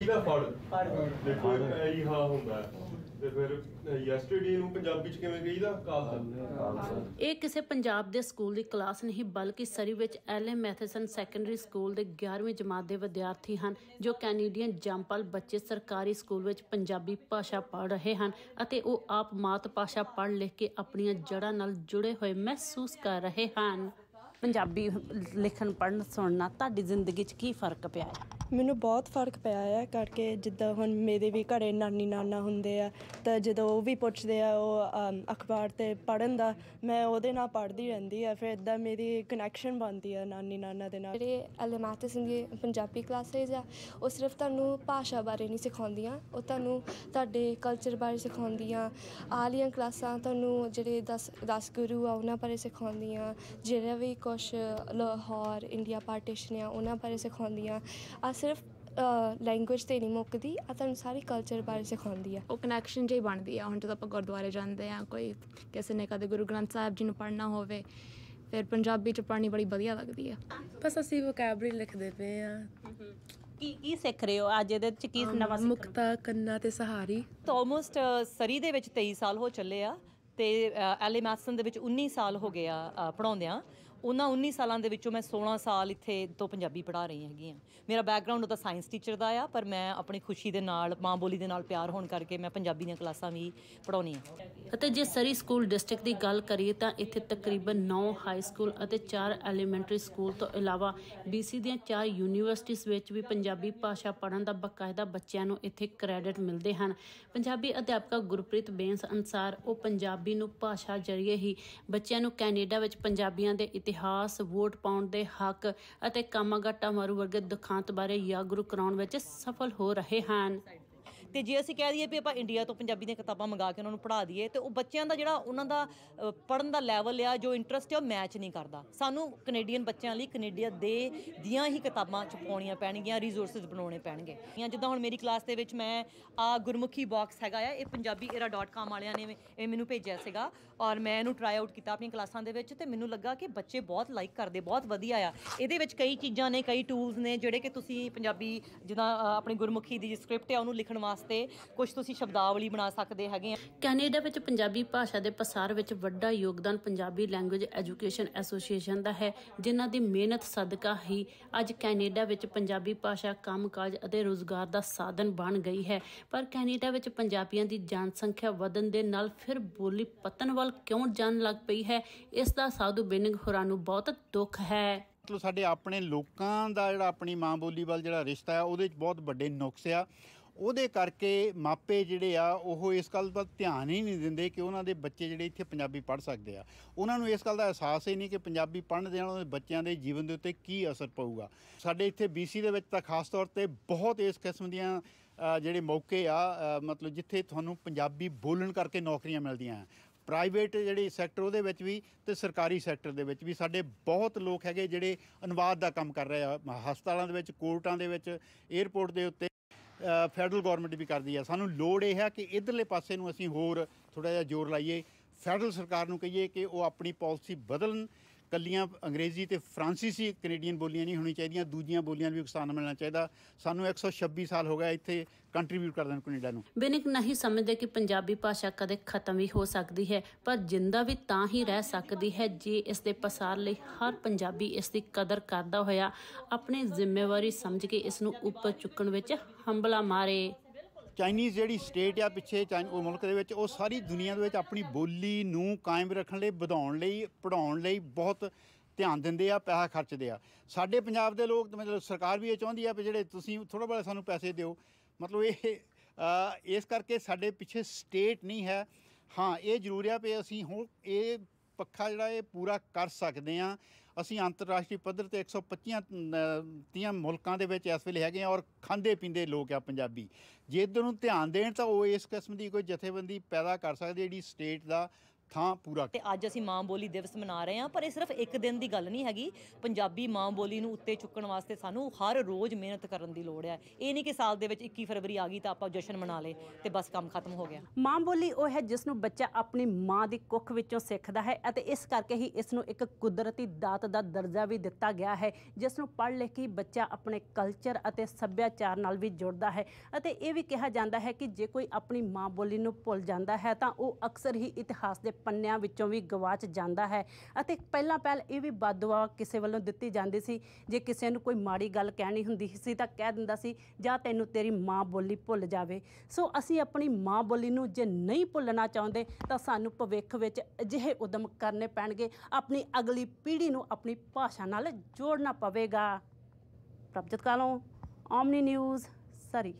ਇਹਦਾ ਫੜ। ਦੇਖੋ ਇਹ ਹਾਂ ਹੁੰਦਾ। ਹੈ। ਤੇ ਫਿਰ ਯੈਸਟਰਡੇ ਨੂੰ ਪੰਜਾਬੀ ਚ ਕਿਵੇਂ ਕਹੀਦਾ? ਕੱਲ ਇਹ ਕਿਸੇ ਪੰਜਾਬ ਦੇ ਸਕੂਲ ਦੀ ਕਲਾਸ ਨਹੀਂ ਬਲਕਿ ਸਰੀ ਵਿੱਚ ਐਲਏ ਮੈਥੇਸਨ ਸੈਕੰਡਰੀ ਸਕੂਲ ਦੇ 11ਵੀਂ ਜਮਾਤ ਦੇ ਵਿਦਿਆਰਥੀ ਹਨ ਜੋ ਕੈਨੇਡੀਅਨ ਜੰਪਲ ਬੱਚੇ ਸਰਕਾਰੀ ਸਕੂਲ ਵਿੱਚ ਪੰਜਾਬੀ ਭਾਸ਼ਾ ਪੜ੍ਹ ਰਹੇ ਹਨ ਅਤੇ ਉਹ ਆਪ ਮਾਤ ਭਾਸ਼ਾ ਪੜ੍ਹ ਲਿਖ ਕੇ ਆਪਣੀਆਂ ਜੜ੍ਹਾਂ ਨਾਲ ਜੁੜੇ ਹੋਏ ਮਹਿਸੂਸ ਕਰ ਰਹੇ ਹਨ। ਪੰਜਾਬੀ ਲਿਖਣ ਪੜ੍ਹਨ ਸੁਣਨਾ ਤੁਹਾਡੀ ਜ਼ਿੰਦਗੀ 'ਚ ਕੀ ਫ਼ਰਕ ਪਿਆ ਹੈ? ਮੈਨੂੰ ਬਹੁਤ ਫ਼ਰਕ ਪਿਆ ਹੈ ਕਰਕੇ ਜਿੱਦਾਂ ਹੁਣ ਮੇਰੇ ਵੀ ਘਰੇ ਨਾਨੀ ਨਾਨਾ ਹੁੰਦੇ ਆ, ਤਾਂ ਜਦੋਂ ਉਹ ਵੀ ਪੁੱਛਦੇ ਆ ਉਹ ਅਖਬਾਰ ਤੇ ਪੜਨ ਦਾ, ਮੈਂ ਉਹਦੇ ਨਾਲ ਪੜ੍ਹਦੀ ਰਹਿੰਦੀ ਆ, ਫਿਰ ਇਦਾਂ ਮੇਰੀ ਕਨੈਕਸ਼ਨ ਬਣਦੀ ਆ ਨਾਨੀ ਨਾਨਾ ਦੇ ਨਾਲ। ਜਿਹੜੇ ਐਲੀਮੈਥਿਸ ਦੀ ਪੰਜਾਬੀ ਕਲਾਸਿਸ ਆ, ਉਹ ਸਿਰਫ ਤੁਹਾਨੂੰ ਭਾਸ਼ਾ ਬਾਰੇ ਨਹੀਂ ਸਿਖਾਉਂਦੀਆਂ, ਉਹ ਤੁਹਾਨੂੰ ਤੁਹਾਡੇ ਕਲਚਰ ਬਾਰੇ ਸਿਖਾਉਂਦੀਆਂ ਆਲੀਆਂ ਕਲਾਸਾਂ ਤੁਹਾਨੂੰ ਜਿਹੜੇ 10 10 ਗੁਰੂ ਆ ਉਹਨਾਂ ਬਾਰੇ ਸਿਖਾਉਂਦੀਆਂ, ਜਿਹੜਾ ਵੀ ਕੁਛ ਲਾਹੌਰ, ਇੰਡੀਆ ਪਾਰਟੀਸ਼ਨ ਆ ਉਹਨਾਂ ਬਾਰੇ ਸਿਖਾਉਂਦੀਆਂ ਆ ਸਿਰਫ ਲੈਂਗੁਏਜ ਤੇ ਨਹੀਂ ਮੁੱਕਦੀ ਆ ਤੁਹਾਨੂੰ ਸਾਰੀ ਕਲਚਰ ਬਾਰੇ ਸਿਖਾਉਂਦੀ ਆ। ਉਹ ਕਨੈਕਸ਼ਨ ਜਿਹੀ ਬਣਦੀ ਆ। ਹੁਣ ਜਦੋਂ ਆਪਾਂ ਗੁਰਦੁਆਰੇ ਜਾਂਦੇ ਆ ਕੋਈ ਕਿਸੇ ਨੇ ਕਦੇ ਗੁਰੂ ਗ੍ਰੰਥ ਸਾਹਿਬ ਜੀ ਨੂੰ ਪੜ੍ਹਨਾ ਹੋਵੇ ਫਿਰ ਪੰਜਾਬੀ ਚ ਪੜ੍ਹਨੀ ਬੜੀ ਵਧੀਆ ਲੱਗਦੀ ਆ। ਬਸ ਅਸੀਂ ਵੋਕੈਬਲਰੀ ਲਿਖਦੇ ਪਏ ਆ। ਕੀ ਕੀ ਸਿੱਖ ਰਹੇ ਹੋ? ਅੱਜ ਇਹਦੇ 'ਚ ਕੀ ਨਵਾਂ ਮੁਕਤਾ ਕੰਨਾ ਤੇ ਸਹਾਰੀ। ਤਾਂ ਆਲਮੋਸਟ ਸਰੀ ਦੇ ਵਿੱਚ 23 ਸਾਲ ਹੋ ਚੱਲੇ ਆ ਤੇ ਐਲੇ ਮੈਥਸਨ ਦੇ ਵਿੱਚ 19 ਸਾਲ ਹੋ ਗਏ ਆ ਪੜਾਉਂਦਿਆਂ ਉਹਨਾਂ 19 ਸਾਲਾਂ ਦੇ ਵਿੱਚੋਂ ਮੈਂ 16 ਸਾਲ ਇੱਥੇ ਤੋਂ ਪੰਜਾਬੀ ਪੜ੍ਹਾ ਰਹੀ ਹੈਗੀ ਆ ਮੇਰਾ ਬੈਕਗ੍ਰਾਉਂਡ ਉਹਦਾ ਸਾਇੰਸ ਟੀਚਰ ਦਾ ਆ, ਪਰ ਮੈਂ ਆਪਣੀ ਖੁਸ਼ੀ ਦੇ ਨਾਲ, ਮਾਂ ਬੋਲੀ ਦੇ ਨਾਲ ਪਿਆਰ ਹੋਣ ਕਰਕੇ ਮੈਂ ਪੰਜਾਬੀ ਦੀਆਂ ਕਲਾਸਾਂ ਵੀ ਪੜਾਉਣੀ ਆ ਅਤੇ ਜੇ ਸਰੀ ਸਕੂਲ ਡਿਸਟ੍ਰਿਕਟ ਦੀ ਗੱਲ ਕਰੀਏ ਤਾਂ ਇੱਥੇ ਤਕਰੀਬਨ 9 ਹਾਈ ਸਕੂਲ ਅਤੇ 4 ਐਲੀਮੈਂਟਰੀ ਸਕੂਲ ਤੋਂ ਇਲਾਵਾ BC ਦੀਆਂ 4 ਯੂਨੀਵਰਸਿਟੀਆਂ ਵਿੱਚ ਵੀ ਪੰਜਾਬੀ ਭਾਸ਼ਾ ਪੜ੍ਹਨ ਦਾ ਬਕਾਇਦਾ ਬੱਚਿਆਂ ਨੂੰ ਇੱਥੇ ਕ੍ਰੈਡਿਟ ਮਿਲਦੇ ਹਨ। ਪੰਜਾਬੀ ਅਧਿਆਪਕਾ ਗੁਰਪ੍ਰੀਤ ਬੇਂਸ ਅਨਸਾਰ ਉਹ ਪੰਜਾਬੀ ਨੂੰ ਭਾਸ਼ਾ ਜਰੀਏ ਹੀ ਬੱਚਿਆਂ ਨੂੰ ਕੈਨੇਡਾ ਵਿੱਚ ਪੰਜਾਬੀਆਂ ਦੇ ਇਤਿਹਾਸ, ਵੋਟ ਪਾਉਣ ਦੇ ਹੱਕ ਅਤੇ ਕਾਮਾਗਾਟਾ ਮਾਰੂ ਵਰਗੇ ਦੁਖਾਂਤ ਬਾਰੇ ਜਾਗਰੂਕ ਕਰਾਉਣ ਵਿੱਚ ਸਫਲ ਹੋ ਰਹੇ ਹਨ। ਤੇ ਜੇ ਅਸੀਂ ਕਹਿ ਦਈਏ ਵੀ ਆਪਾਂ ਇੰਡੀਆ ਤੋਂ ਪੰਜਾਬੀ ਦੀਆਂ ਕਿਤਾਬਾਂ ਮੰਗਾ ਕੇ ਉਹਨਾਂ ਨੂੰ ਪੜ੍ਹਾ ਦਈਏ ਤੇ ਉਹ ਬੱਚਿਆਂ ਦਾ ਜਿਹੜਾ ਉਹਨਾਂ ਦਾ ਅ, ਪੜ੍ਹਨ ਦਾ ਲੈਵਲ ਆ ਜੋ ਇੰਟਰਸਟ ਆ ਉਹ ਮੈਚ ਨਹੀਂ ਕਰਦਾ। ਸਾਨੂੰ ਕੈਨੇਡੀਅਨ ਬੱਚਿਆਂ ਲਈ ਕੈਨੇਡੀਆ ਦੇ ਦੀਆਂ ਹੀ ਕਿਤਾਬਾਂ ਛਪਾਉਣੀਆਂ ਪੈਣਗੀਆਂ ਰਿਸੋਰਸਸ ਬਣਾਉਣੇ ਪੈਣਗੇ। ਜਾਂ ਜਿੱਦਾਂ ਹੁਣ ਮੇਰੀ ਕਲਾਸ ਦੇ ਵਿੱਚ ਮੈਂ ਆ ਗੁਰਮੁਖੀ ਬਾਕਸ ਹੈਗਾ ਆ ਇਹ ਪੰਜਾਬੀ era.com ਵਾਲਿਆਂ ਨੇ ਇਹ ਮੈਨੂੰ ਭੇਜਿਆ ਸੀਗਾ। ਔਰ ਮੈਂ ਇਹਨੂੰ ਟਰਾਈ ਆਊਟ ਕੀਤਾ ਆਪਣੀਆਂ ਕਲਾਸਾਂ ਦੇ ਵਿੱਚ ਤੇ ਮੈਨੂੰ ਲੱਗਾ ਕਿ ਬੱਚੇ ਬਹੁਤ ਲਾਈਕ ਕਰਦੇ ਬਹੁਤ ਵਧੀਆ ਆ। ਇਹਦੇ ਵਿੱਚ ਕਈ ਚੀਜ਼ਾਂ ਨੇ ਕਈ ਟੂਲਸ ਨੇ ਜਿਹੜੇ ਕਿ ਤੁਸੀਂ ਪੰਜਾਬੀ ਜਿੱਦਾਂ ਆਪਣੀ ਗੁਰਮੁਖੀ ਦੀ ਸਕ੍ਰਿਪਟ ਆ ਉਹਨੂੰ ਲਿਖਣ ਵਾਸਤੇ ਕੁਝ ਤੁਸੀਂ ਸ਼ਬਦਾਵਲੀ ਬਣਾ ਸਕਦੇ ਹੈਗੇ ਆ। ਕੈਨੇਡਾ ਵਿੱਚ ਪੰਜਾਬੀ ਭਾਸ਼ਾ ਦੇ ਪਸਾਰ ਵਿੱਚ ਵੱਡਾ ਯੋਗਦਾਨ ਪੰਜਾਬੀ ਲੈਂਗੁਏਜ ਐਜੂਕੇਸ਼ਨ ਐਸੋਸੀਏਸ਼ਨ ਦਾ ਹੈ ਜਿਨ੍ਹਾਂ ਦੀ ਮਿਹਨਤ ਸਦਕਾ ਹੀ ਅੱਜ ਕੈਨੇਡਾ ਵਿੱਚ ਪੰਜਾਬੀ ਭਾਸ਼ਾ ਕੰਮਕਾਜ ਅਤੇ ਰੋਜ਼ਗਾਰ ਦਾ ਸਾਧਨ ਬਣ ਗਈ ਹੈ। ਪਰ ਕੈਨੇਡਾ ਵਿੱਚ ਪੰਜਾਬੀਆਂ ਦੀ ਜਨਸੰਖਿਆ ਵਧਣ ਦੇ ਨਾਲ ਫਿਰ ਬੋਲੀ ਪਤਨ ਵੱਲ ਕਿਉਂ ਜਾਣ ਲੱਗ ਪਈ ਹੈ? ਇਸ ਦਾ ਸਾਧੂ ਬਿਨਿੰਗ ਹੋਰਾਂ ਨੂੰ ਬਹੁਤ ਦੁੱਖ ਹੈ। ਮਤਲਬ ਸਾਡੇ ਆਪਣੇ ਲੋਕਾਂ ਦਾ ਜਿਹੜਾ ਆਪਣੀ ਮਾਂ ਬੋਲੀ ਵੱਲ ਜਿਹੜਾ ਰਿਸ਼ਤਾ ਹੈ ਉਹਦੇ 'ਚ ਬਹੁਤ ਵੱਡੇ ਨੁਕਸ ਆ। ਉਹਦੇ ਕਰਕੇ ਮਾਪੇ ਜਿਹੜੇ ਆ, ਉਹ ਇਸ ਗੱਲ ਵੱਲ ਧਿਆਨ ਹੀ ਨਹੀਂ ਦਿੰਦੇ ਕਿ ਉਹਨਾਂ ਦੇ ਬੱਚੇ ਜਿਹੜੇ ਇੱਥੇ ਪੰਜਾਬੀ ਪੜ੍ਹ ਸਕਦੇ ਆ। ਉਹਨਾਂ ਨੂੰ ਇਸ ਗੱਲ ਦਾ ਅਹਿਸਾਸ ਹੀ ਨਹੀਂ ਕਿ ਪੰਜਾਬੀ ਪੜ੍ਹਨ ਦੇ ਨਾਲ ਉਹਨਾਂ ਦੇ ਬੱਚਿਆਂ ਦੇ ਜੀਵਨ ਦੇ ਉੱਤੇ ਕੀ ਅਸਰ ਪਊਗਾ। ਸਾਡੇ ਇੱਥੇ BC ਦੇ ਵਿੱਚ ਤਾਂ ਖਾਸ ਤੌਰ ਤੇ ਬਹੁਤ ਇਸ ਕਿਸਮ ਦੀਆਂ ਜਿਹੜੇ ਮੌਕੇ ਆ ਮਤਲਬ ਜਿੱਥੇ ਤੁਹਾਨੂੰ ਪੰਜਾਬੀ ਬੋਲਣ ਕਰਕੇ ਨੌਕਰੀਆਂ ਮਿਲਦੀਆਂ ਆ। ਪ੍ਰਾਈਵੇਟ ਜਿਹੜੇ ਸੈਕਟਰ ਉਹਦੇ ਵਿੱਚ ਵੀ ਤੇ ਸਰਕਾਰੀ ਸੈਕਟਰ ਦੇ ਵਿੱਚ ਵੀ ਸਾਡੇ ਬਹੁਤ ਲੋਕ ਹੈਗੇ ਜਿਹੜੇ ਅਨੁਵਾਦ ਦਾ ਕੰਮ ਕਰ ਰਹੇ ਆ। ਹਸਪਤਾਲਾਂ ਦੇ ਵਿੱਚ, ਕੋਰਟਾਂ ਦੇ ਵਿੱਚ 에ਅਰਪੋਰਟ ਦੇ ਉੱਤੇ ਫੈਡਰਲ ਗਵਰਨਮੈਂਟ ਵੀ ਕਰਦੀ ਹੈ ਸਾਨੂੰ ਲੋੜ ਇਹ ਹੈ ਕਿ ਇਧਰਲੇ ਪਾਸੇ ਨੂੰ ਅਸੀਂ ਹੋਰ ਥੋੜਾ ਜਿਹਾ ਜ਼ੋਰ ਲਾਈਏ। ਫੈਡਰਲ ਸਰਕਾਰ ਨੂੰ ਕਹੀਏ ਕਿ ਉਹ ਆਪਣੀ ਪਾਲਿਸੀ ਬਦਲਣ। ਕੱਲੀਆਂ ਅੰਗਰੇਜ਼ੀ ਤੇ ਫਰਾਂਸੀਸੀ ਕੈਨੇਡੀਅਨ ਬੋਲੀਆਂ ਨਹੀਂ ਹੋਣੀ ਚਾਹੀਦੀਆਂ, ਦੂਜੀਆਂ ਬੋਲੀਆਂ ਨੂੰ ਵੀ ਉਕਸਾਨ ਮਿਲਣਾ ਚਾਹੀਦਾ। ਸਾਨੂੰ 126 ਸਾਲ ਹੋ ਗਿਆ ਇੱਥੇ ਕੰਟਰੀਬਿਊਟ ਕਰਦੇ ਨੂੰ ਕੈਨੇਡਾ ਨੂੰ। ਬਿਨਿਕ ਨਹੀਂ ਸਮਝਦੇ ਕਿ ਪੰਜਾਬੀ ਭਾਸ਼ਾ ਕਦੇ ਖਤਮ ਵੀ ਹੋ ਸਕਦੀ ਹੈ, ਪਰ ਜਿੰਦਾ ਵੀ ਤਾਂ ਹੀ ਰਹਿ ਸਕਦੀ ਹੈ ਜੇ ਇਸ ਦੇ ਪਸਾਰ ਲਈ ਹਰ ਪੰਜਾਬੀ ਇਸ ਦੀ ਕਦਰ ਕਰਦਾ ਹੋਇਆ, ਆਪਣੀ ਜ਼ਿੰਮੇਵਾਰੀ ਸਮਝ ਕੇ ਇਸ ਨੂੰ ਉੱਪਰ ਚੁੱਕਣ ਵਿੱਚ ਹੰਬਲਾ ਮਾਰੇ। ਚਾਈਨੀਜ਼ ਜਿਹੜੀ ਸਟੇਟ ਆ ਪਿੱਛੇ ਚਾਈਨ ਉਹ ਮੁਲਕ ਦੇ ਵਿੱਚ, ਉਹ ਸਾਰੀ ਦੁਨੀਆ ਦੇ ਵਿੱਚ ਆਪਣੀ ਬੋਲੀ ਨੂੰ ਕਾਇਮ ਰੱਖਣ ਲਈ, ਵਧਾਉਣ ਲਈ ਪੜਾਉਣ ਲਈ ਬਹੁਤ ਧਿਆਨ ਦਿੰਦੇ ਆ, ਪੈਸਾ ਖਰਚਦੇ ਆ। ਸਾਡੇ ਪੰਜਾਬ ਦੇ ਲੋਕ ਮਤਲਬ ਸਰਕਾਰ ਵੀ ਇਹ ਚਾਹੁੰਦੀ ਆ ਵੀ ਜਿਹੜੇ ਤੁਸੀਂ ਥੋੜਾ ਬੜਾ ਸਾਨੂੰ ਪੈਸੇ ਦਿਓ। ਮਤਲਬ ਇਹ ਇਸ ਕਰਕੇ ਸਾਡੇ ਪਿੱਛੇ ਸਟੇਟ ਨਹੀਂ ਹੈ। ਹਾਂ, ਇਹ ਜ਼ਰੂਰ ਆ ਵੀ ਅਸੀਂ ਹੁਣ ਇਹ ਪੱਖਾ ਜਿਹੜਾ ਇਹ ਪੂਰਾ ਕਰ ਸਕਦੇ ਆ। ਅਸੀਂ ਅੰਤਰਰਾਸ਼ਟਰੀ ਪੱਧਰ ਤੇ 125 ਤੀਆਂ ਮੁਲਕਾਂ ਦੇ ਵਿੱਚ ਇਸ ਵੇਲੇ ਹੈਗੇ ਆ ਔਰ ਖਾਂਦੇ ਪੀਂਦੇ ਲੋਕ ਆ ਪੰਜਾਬੀ। ਜੇ ਇੱਧਰ ਨੂੰ ਧਿਆਨ ਦੇਣ ਤਾਂ ਉਹ ਇਸ ਕਿਸਮ ਦੀ ਕੋਈ ਜਥੇਬੰਦੀ ਪੈਦਾ ਕਰ ਸਕਦੇ ਜਿਹੜੀ ਸਟੇਟ ਦਾ ਥਾਂ ਪੂਰਾ ਤੇ ਅੱਜ ਅਸੀਂ ਮਾਂ ਬੋਲੀ ਦਿਵਸ ਮਨਾ ਰਹੇ ਹਾਂ ਪਰ ਇਹ ਸਿਰਫ ਇੱਕ ਦਿਨ ਦੀ ਗੱਲ ਨਹੀਂ ਹੈਗੀ। ਪੰਜਾਬੀ ਮਾਂ ਬੋਲੀ ਨੂੰ ਉੱਤੇ ਚੁੱਕਣ ਵਾਸਤੇ ਸਾਨੂੰ ਹਰ ਰੋਜ਼ ਮਿਹਨਤ ਕਰਨ ਦੀ ਲੋੜ ਹੈ। ਇਹ ਨਹੀਂ ਕਿ ਸਾਲ ਦੇ ਵਿੱਚ 21 ਫਰਵਰੀ ਆ ਗਈ ਤਾਂ ਆਪਾਂ ਜਸ਼ਨ ਮਨਾ ਲੇ ਤੇ ਬਸ ਕੰਮ ਖਤਮ ਹੋ ਗਿਆ। ਮਾਂ ਬੋਲੀ ਉਹ ਹੈ ਜਿਸ ਨੂੰ ਬੱਚਾ ਆਪਣੀ ਮਾਂ ਦੀ ਕੁੱਖ ਵਿੱਚੋਂ ਸਿੱਖਦਾ ਹੈ ਅਤੇ ਇਸ ਕਰਕੇ ਹੀ ਇਸ ਨੂੰ ਇੱਕ ਕੁਦਰਤੀ ਦਾਤ ਦਾ ਦਰਜਾ ਵੀ ਦਿੱਤਾ ਗਿਆ ਹੈ ਜਿਸ ਨੂੰ ਪੜ੍ਹ ਲਿਖ ਕੇ ਬੱਚਾ ਆਪਣੇ ਕਲਚਰ ਅਤੇ ਸੱਭਿਆਚਾਰ ਨਾਲ ਵੀ ਜੁੜਦਾ ਹੈ। ਅਤੇ ਇਹ ਵੀ ਕਿਹਾ ਜਾਂਦਾ ਹੈ ਕਿ ਜੇ ਕੋਈ ਆਪਣੀ ਮਾਂ ਬੋਲੀ ਨੂੰ ਭੁੱਲ ਜਾਂਦਾ ਹੈ ਤਾਂ ਉਹ ਅਕਸਰ ਹੀ ਇਤਿਹਾਸ ਦੇ ਪੰਨਿਆਂ ਵਿੱਚੋਂ ਵੀ ਗਵਾਚ ਜਾਂਦਾ ਹੈ ਅਤੇ ਪਹਿਲਾਂ ਪਹਿਲ ਇਹ ਵੀ ਬਦਦੁਆ ਕਿਸੇ ਵੱਲੋਂ ਦਿੱਤੀ ਜਾਂਦੀ ਸੀ, ਜੇ ਕਿਸੇ ਨੂੰ ਕੋਈ ਮਾੜੀ ਗੱਲ ਕਹਿਣੀ ਹੁੰਦੀ ਸੀ ਤਾਂ ਕਹਿ ਦਿੰਦਾ ਸੀ, ਜਾਂ ਤੈਨੂੰ ਤੇਰੀ ਮਾਂ ਬੋਲੀ ਭੁੱਲ ਜਾਵੇ। ਸੋ ਅਸੀਂ ਆਪਣੀ ਮਾਂ ਬੋਲੀ ਨੂੰ ਜੇ ਨਹੀਂ ਭੁੱਲਣਾ ਚਾਹੁੰਦੇ, ਤਾਂ ਸਾਨੂੰ ਭਵਿੱਖ ਵਿੱਚ ਅਜਿਹੇ ਉਦਮ ਕਰਨੇ ਪੈਣਗੇ। ਆਪਣੀ ਅਗਲੀ ਪੀੜ੍ਹੀ ਨੂੰ ਆਪਣੀ ਭਾਸ਼ਾ ਨਾਲ ਜੋੜਨਾ ਪਵੇਗਾ। ਪ੍ਰਭਜਤ ਕਾਲੋਂ, ਆਮਨੀ ਨਿਊਜ਼, ਸਰੀ।